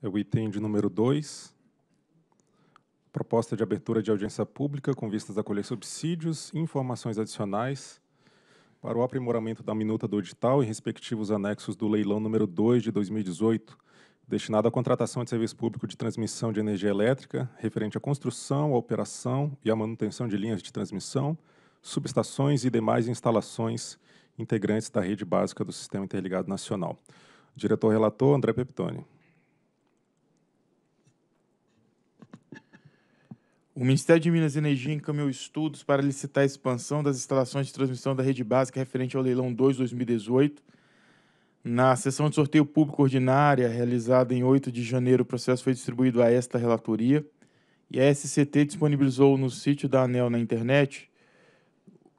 É o item de número 2. Proposta de abertura de audiência pública com vistas a colher subsídios e informações adicionais para o aprimoramento da minuta do edital e respectivos anexos do leilão número 2 de 2018, destinado à contratação de serviço público de transmissão de energia elétrica, referente à construção, à operação e à manutenção de linhas de transmissão, subestações e demais instalações integrantes da rede básica do Sistema Interligado Nacional. Diretor relator, André Peptoni. O Ministério de Minas e Energia encaminhou estudos para licitar a expansão das instalações de transmissão da rede básica referente ao leilão 2 2018. Na sessão de sorteio público ordinária, realizada em 8 de janeiro, o processo foi distribuído a esta relatoria e a SCT disponibilizou no sítio da ANEL na internet,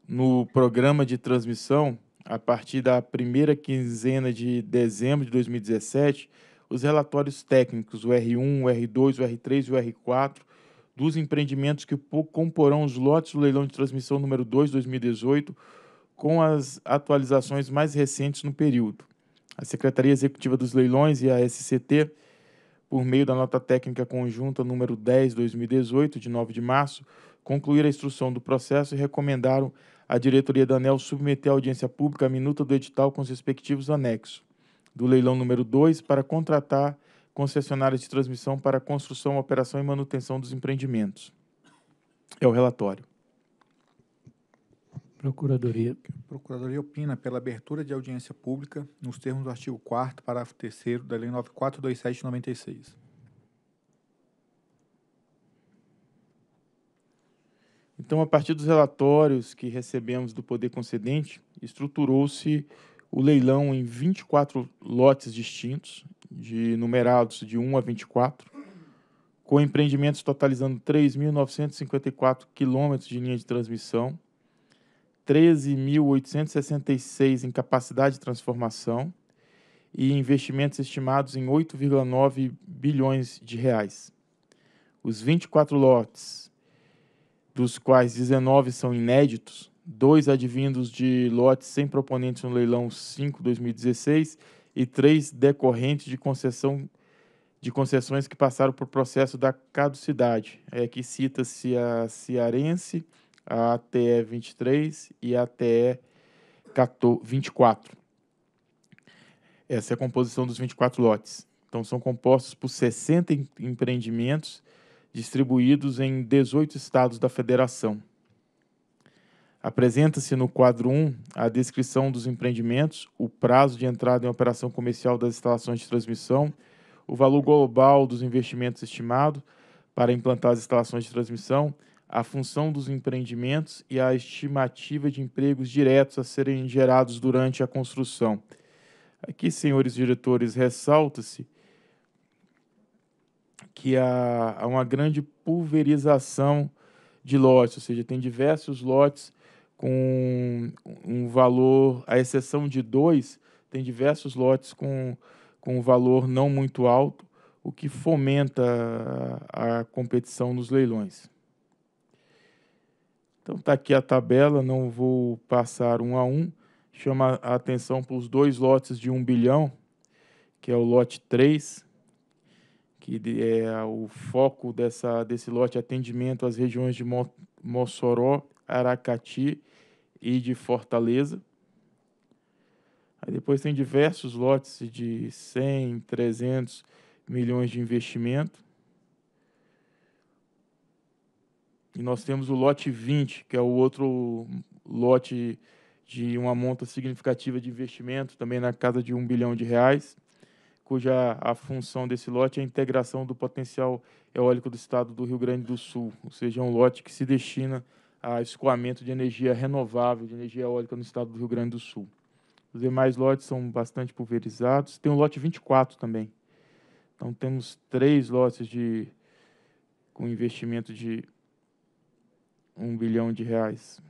no programa de transmissão, a partir da primeira quinzena de dezembro de 2017, os relatórios técnicos, o R1, o R2, o R3 e o R4, dos empreendimentos que comporão os lotes do leilão de transmissão número 2 2018, com as atualizações mais recentes no período. A Secretaria Executiva dos Leilões e a SCT, por meio da nota técnica conjunta número 10 2018, de 9 de março, concluíram a instrução do processo e recomendaram à diretoria da ANEL submeter à audiência pública a minuta do edital com os respectivos anexos do leilão número 2 para contratar concessionárias de transmissão para construção, operação e manutenção dos empreendimentos. É o relatório. Procuradoria. Procuradoria opina pela abertura de audiência pública nos termos do artigo 4 parágrafo 3 da Lei 9427 de 96. Então, a partir dos relatórios que recebemos do Poder Concedente, estruturou-se o leilão em 24 lotes distintos, de numerados de 1 a 24, com empreendimentos totalizando 3.954 quilômetros de linha de transmissão, 13.866 em capacidade de transformação e investimentos estimados em 8,9 bilhões de reais. Os 24 lotes, dos quais 19 são inéditos, dois advindos de lotes sem proponentes no leilão 5 2016 e três decorrentes de concessão de concessões que passaram por processo da caducidade. É que cita-se a Cearense, a ATE 23 e a ATE 24. Essa é a composição dos 24 lotes. Então são compostos por 60 empreendimentos distribuídos em 18 estados da federação. Apresenta-se no quadro 1 a descrição dos empreendimentos, o prazo de entrada em operação comercial das instalações de transmissão, o valor global dos investimentos estimado para implantar as instalações de transmissão, a função dos empreendimentos e a estimativa de empregos diretos a serem gerados durante a construção. Aqui, senhores diretores, ressalta-se que há, há uma grande pulverização de lotes, ou seja, tem diversos lotes com um valor, à exceção de dois, tem diversos lotes com, com um valor não muito alto, o que fomenta a, a competição nos leilões. Então está aqui a tabela, não vou passar um a um. Chama a atenção para os dois lotes de um bilhão, que é o lote 3, que é o foco dessa, desse lote atendimento às regiões de Mossoró, Aracati e de Fortaleza. Aí depois tem diversos lotes de 100, 300 milhões de investimento. E nós temos o lote 20, que é o outro lote de uma monta significativa de investimento, também na casa de um bilhão de reais, cuja a função desse lote é a integração do potencial eólico do estado do Rio Grande do Sul, ou seja, é um lote que se destina a escoamento de energia renovável, de energia eólica no estado do Rio Grande do Sul. Os demais lotes são bastante pulverizados. Tem o lote 24 também. Então temos três lotes de com investimento de um bilhão de reais.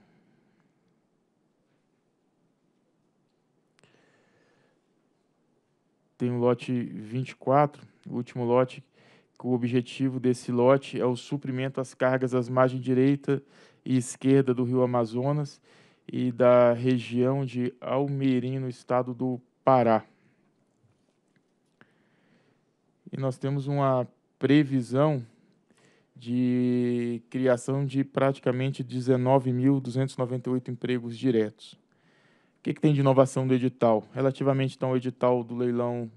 Tem o lote 24, o último lote, o objetivo desse lote é o suprimento às cargas das margens direita e esquerda do rio Amazonas e da região de Almerim, no estado do Pará. E e nós temos uma previsão de criação de praticamente 19.298 empregos diretos. O que, que, tem de inovação do edital? Relativamente então, ao edital do leilão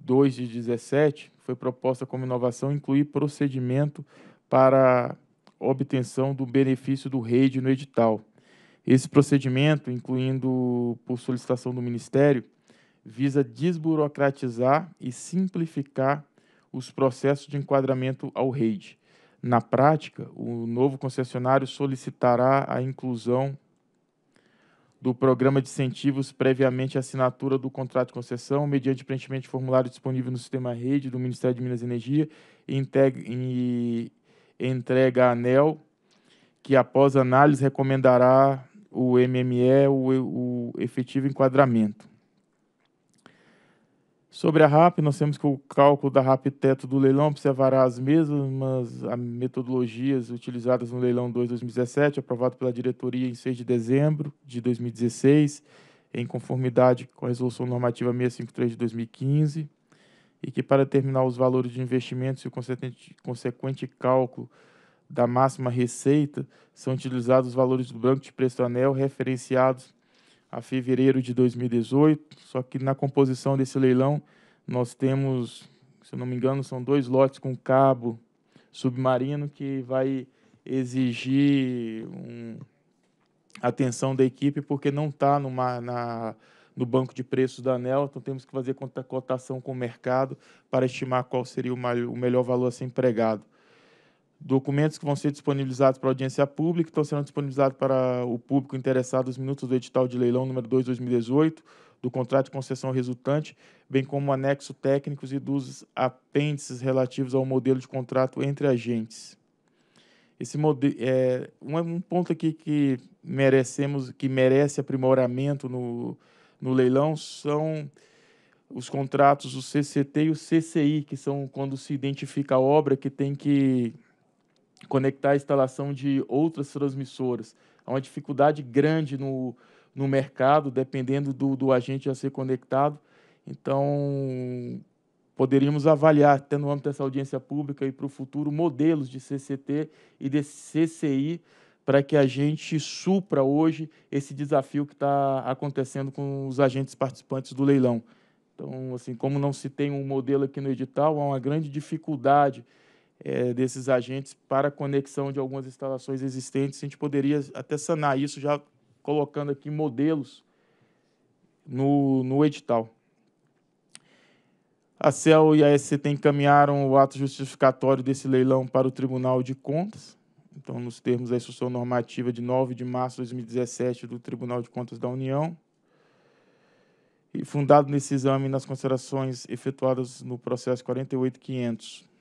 2 de 17, foi proposta como inovação incluir procedimento para obtenção do benefício do REID no edital. Esse procedimento, incluindo por solicitação do Ministério, visa desburocratizar e simplificar os processos de enquadramento ao REID. Na prática, o novo concessionário solicitará a inclusão do programa de incentivos previamente à assinatura do contrato de concessão, mediante preenchimento de formulário disponível no sistema rede do Ministério de Minas e Energia e, entrega à ANEL, que após análise recomendará o MME, o, o efetivo enquadramento. Sobre a RAP, nós temos que o cálculo da RAP teto do leilão observará as mesmas metodologias utilizadas no leilão 2 2017, aprovado pela diretoria em 6 de dezembro de 2016, em conformidade com a resolução normativa 653 de 2015, e que para determinar os valores de investimentos e o consequente, cálculo da máxima receita são utilizados os valores do banco de preço anel referenciados a fevereiro de 2018, só que na composição desse leilão nós temos, se eu não me engano, são dois lotes com cabo submarino que vai exigir um, atenção da equipe porque não está no banco de preços da ANEL, então temos que fazer cotação com o mercado para estimar qual seria o, o melhor valor a ser empregado documentos que vão ser disponibilizados para audiência pública, estão sendo disponibilizados para o público interessado os minutos do edital de leilão número 2 2018, do contrato de concessão resultante, bem como anexo técnicos e dos apêndices relativos ao modelo de contrato entre agentes. Esse é um, um ponto aqui que merecemos, que merece aprimoramento no, no leilão são os contratos, o CCT e o CCI, que são quando se identifica a obra que tem que conectar a instalação de outras transmissoras. Há uma dificuldade grande no, no mercado, dependendo do, do agente a ser conectado. Então, poderíamos avaliar, até no âmbito dessa audiência pública e para o futuro, modelos de CCT e de CCI para que a gente supra hoje esse desafio que está acontecendo com os agentes participantes do leilão. Então, assim, como não se tem um modelo aqui no edital, há uma grande dificuldade é, desses agentes para conexão de algumas instalações existentes. A gente poderia até sanar isso já colocando aqui modelos no, no edital. A CEL e a SCT encaminharam o ato justificatório desse leilão para o Tribunal de Contas. Então, nos termos da instrução normativa de 9 de março de 2017 do Tribunal de Contas da União. E fundado nesse exame nas considerações efetuadas no processo 48500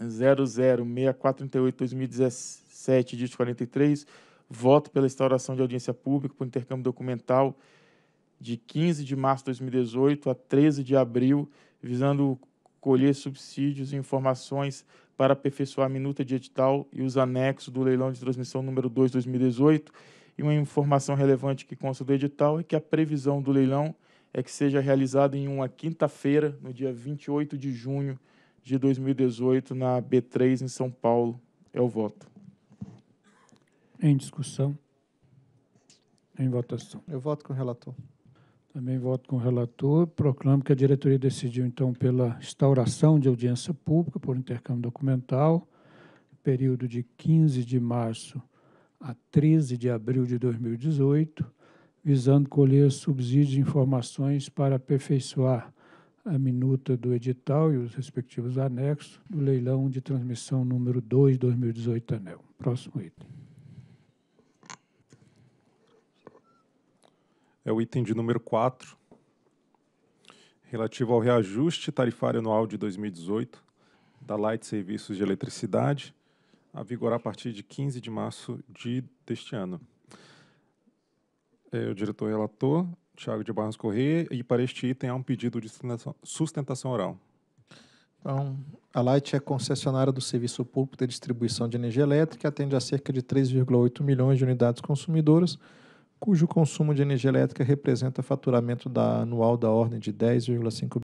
006438-2017, dígito 43, voto pela instauração de audiência pública por intercâmbio documental de 15 de março de 2018 a 13 de abril, visando colher subsídios e informações para aperfeiçoar a minuta de edital e os anexos do leilão de transmissão número 2 de 2018. E uma informação relevante que consta do edital é que a previsão do leilão é que seja realizada em uma quinta-feira, no dia 28 de junho de 2018 na B3 em São Paulo. É o voto. Em discussão. Em votação. Eu voto com o relator. Também voto com o relator. Proclamo que a diretoria decidiu, então, pela instauração de audiência pública por intercâmbio documental, período de 15 de março a 13 de abril de 2018, visando colher subsídios e informações para aperfeiçoar a minuta do edital e os respectivos anexos do leilão de transmissão número 2, 2018 ANEL. Próximo item. É o item de número 4, relativo ao reajuste tarifário anual de 2018 da Light Serviços de Eletricidade, a vigorar a partir de 15 de março de, deste ano. É, o diretor relator Tiago de Barros Corrêa, e para este item há um pedido de sustentação, oral. Então, a Light é concessionária do Serviço Público de Distribuição de Energia Elétrica e atende a cerca de 3,8 milhões de unidades consumidoras, cujo consumo de energia elétrica representa faturamento da anual da ordem de 10,5